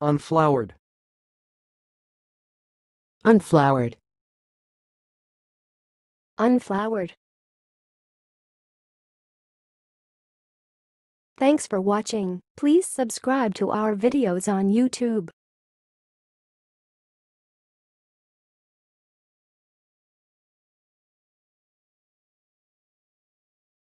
Unflowered. unflowered, Unflowered. Thanks for watching. Please subscribe to our videos on YouTube.